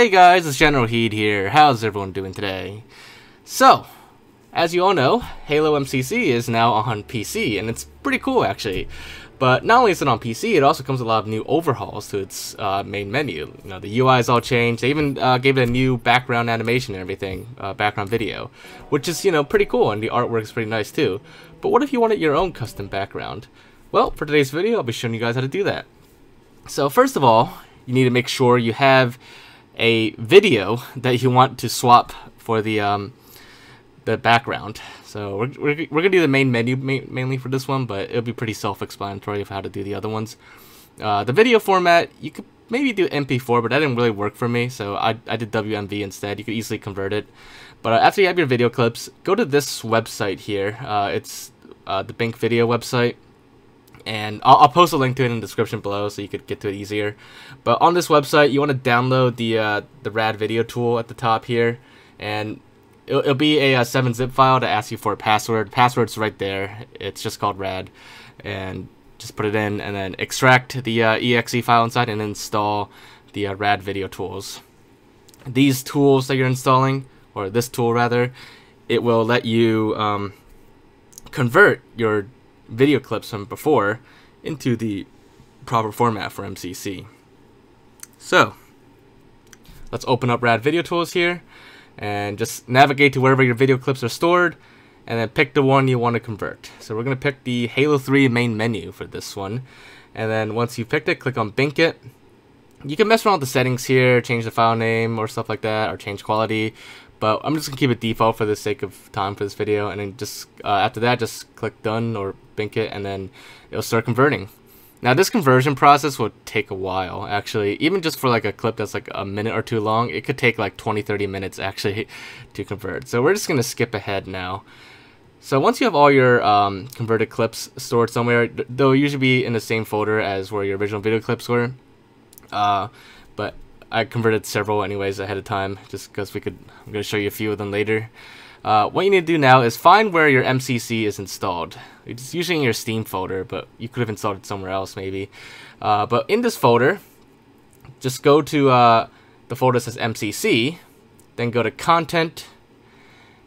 Hey guys, it's Generalkidd here. How's everyone doing today? So, as you all know, Halo MCC is now on PC, and it's pretty cool actually. But not only is it on PC, it also comes with a lot of new overhauls to its uh, main menu. You know, the UI is all changed. They even uh, gave it a new background animation and everything, uh, background video, which is you know pretty cool, and the artwork is pretty nice too. But what if you wanted your own custom background? Well, for today's video, I'll be showing you guys how to do that. So first of all, you need to make sure you have a video that you want to swap for the um, the background. So we're, we're, we're gonna do the main menu ma mainly for this one, but it'll be pretty self-explanatory of how to do the other ones. Uh, the video format, you could maybe do MP4, but that didn't really work for me, so I, I did WMV instead. You could easily convert it. But uh, after you have your video clips, go to this website here. Uh, it's uh, the Bink Video website and I'll, I'll, post a link to it in the description below so you could get to it easier. But on this website, you want to download the uh, the RAD video tool at the top here, and it'll, it'll be a, a, 7-zip file to ask you for a password. Password's right there. It's just called RAD, and just put it in, and then extract the uh, exe file inside and install the uh, RAD video tools. These tools that you're installing, or this tool rather, it will let you um, convert your video clips from before into the proper format for MCC. So, let's open up RAD Video Tools here and just navigate to wherever your video clips are stored and then pick the one you want to convert. So we're going to pick the Halo 3 main menu for this one. And then once you've picked it, click on Binkit. You can mess around with the settings here, change the file name or stuff like that, or change quality. But I'm just going to keep it default for the sake of time for this video. And then just uh, after that, just click done or Binkit and then it'll start converting. Now this conversion process will take a while actually. Even just for like a clip that's like a minute or two long, it could take like 20-30 minutes actually to convert. So we're just going to skip ahead now. So once you have all your um, converted clips stored somewhere, they'll usually be in the same folder as where your original video clips were. Uh, but I converted several anyways ahead of time just because we could I'm to show you a few of them later. Uh, what you need to do now is find where your MCC is installed. It's usually in your Steam folder, but you could have installed it somewhere else maybe. Uh, but in this folder, just go to uh, the folder that says MCC, then go to Content,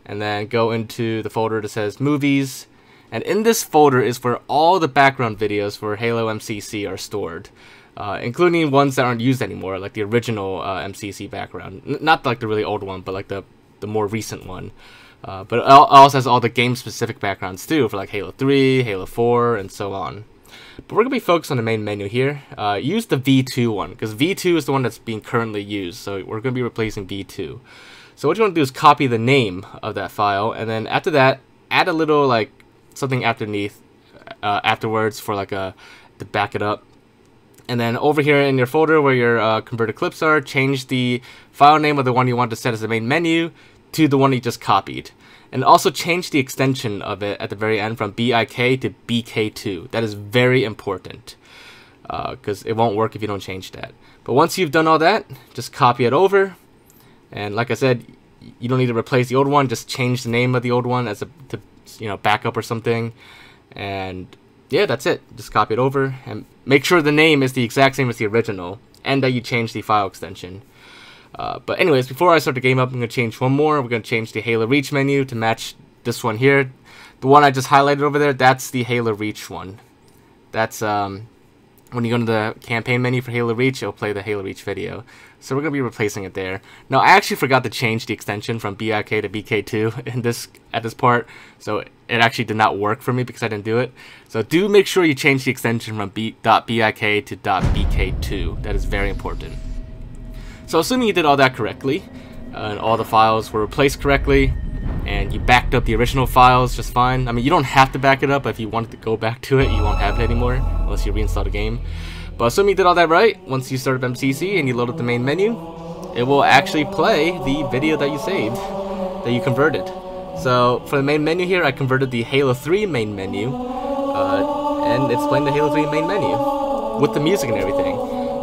and then go into the folder that says Movies. And in this folder is where all the background videos for Halo MCC are stored uh, including ones that aren't used anymore, like the original uh, MCC background. N not like the really old one, but like the the more recent one. Uh, but it also has all the game-specific backgrounds too, for like Halo 3, Halo 4, and so on. But we're going to be focused on the main menu here. Uh, use the V2 one, because V2 is the one that's being currently used, so we're going to be replacing V2. So what you want to do is copy the name of that file, and then after that, add a little, like, something underneath, uh, afterwards for, like, a, to back it up. And then over here in your folder where your uh, converted clips are, change the file name of the one you want to set as the main menu to the one you just copied. And also change the extension of it at the very end from BIK to BK2. That is very important because uh, it won't work if you don't change that. But once you've done all that, just copy it over. And like I said, you don't need to replace the old one. Just change the name of the old one as a to, you know backup or something. And yeah, that's it. Just copy it over and make sure the name is the exact same as the original and that you change the file extension. Uh, but anyways, before I start the game up, I'm going to change one more. We're going to change the Halo Reach menu to match this one here. The one I just highlighted over there, that's the Halo Reach one. That's um, when you go to the campaign menu for Halo Reach, it'll play the Halo Reach video. So we're going to be replacing it there. Now, I actually forgot to change the extension from BIK to BK2 in this at this part, so it actually did not work for me because I didn't do it. So do make sure you change the extension from B .BIK to .BK2. That is very important. So assuming you did all that correctly, uh, and all the files were replaced correctly, and you backed up the original files just fine. I mean, you don't have to back it up, but if you wanted to go back to it, you won't have it anymore, unless you reinstall the game. But assuming you did all that right, once you start up MCC and you load up the main menu, it will actually play the video that you saved, that you converted. So for the main menu here, I converted the Halo 3 main menu, uh, and it's playing the Halo 3 main menu, with the music and everything.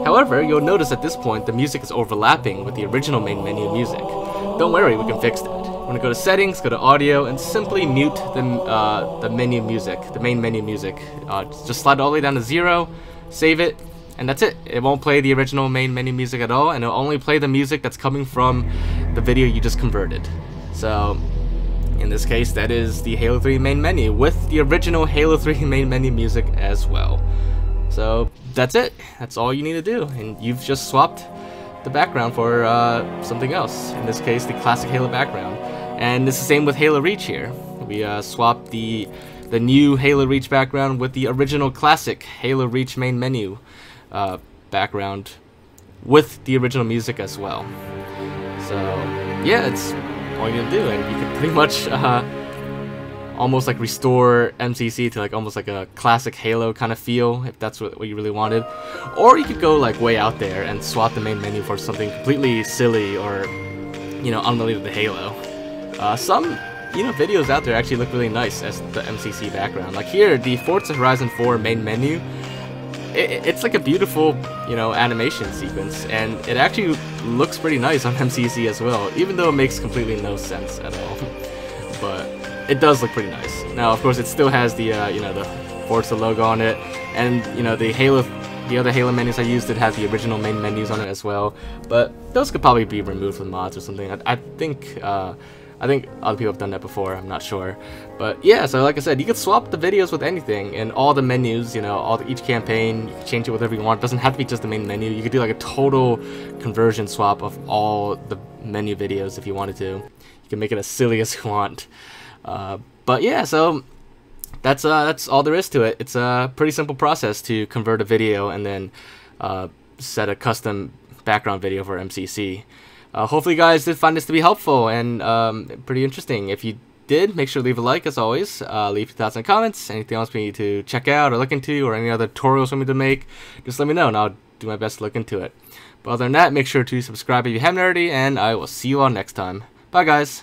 However, you'll notice at this point the music is overlapping with the original main menu music. Don't worry, we can fix that. We're gonna go to settings, go to audio, and simply mute the, uh, the menu music, the main menu music. Uh, just slide all the way down to zero, save it, and that's it. It won't play the original main menu music at all, and it'll only play the music that's coming from the video you just converted. So, in this case, that is the Halo 3 main menu with the original Halo 3 main menu music as well. So, that's it. That's all you need to do, and you've just swapped the background for uh, something else. In this case, the classic Halo background. And it's the same with Halo Reach here. We uh, swapped the the new Halo Reach background with the original classic Halo Reach main menu uh, background with the original music as well. So yeah, it's all you can do, and you can pretty much uh, almost like restore MCC to like almost like a classic Halo kind of feel if that's what, what you really wanted. Or you could go like way out there and swap the main menu for something completely silly or you know unrelated to Halo. Uh, some you know, videos out there actually look really nice as the MCC background. Like here, the Forza Horizon 4 main menu, it, it's like a beautiful, you know, animation sequence, and it actually looks pretty nice on MCC as well, even though it makes completely no sense at all. but it does look pretty nice. Now, of course, it still has the, uh, you know, the Forza logo on it, and, you know, the Halo the other Halo menus I used did have the original main menus on it as well, but those could probably be removed with mods or something. I, I think uh, I think other people have done that before, I'm not sure. But yeah, so like I said, you can swap the videos with anything, and all the menus, you know, all the, each campaign, you can change it whatever you want. It doesn't have to be just the main menu. You could do like a total conversion swap of all the menu videos if you wanted to. You can make it as silly as you want. Uh, but yeah, so that's uh, that's all there is to it. It's a pretty simple process to convert a video and then uh, set a custom background video for MCC. Uh, hopefully, you guys did find this to be helpful and um, pretty interesting. If you did, make sure to leave a like as always. Uh, leave your thoughts and comments. Anything else we need to check out or look into, or any other tutorials we need to make, just let me know and I'll do my best to look into it. But other than that, make sure to subscribe if you haven't already, and I will see you all next time. Bye, guys.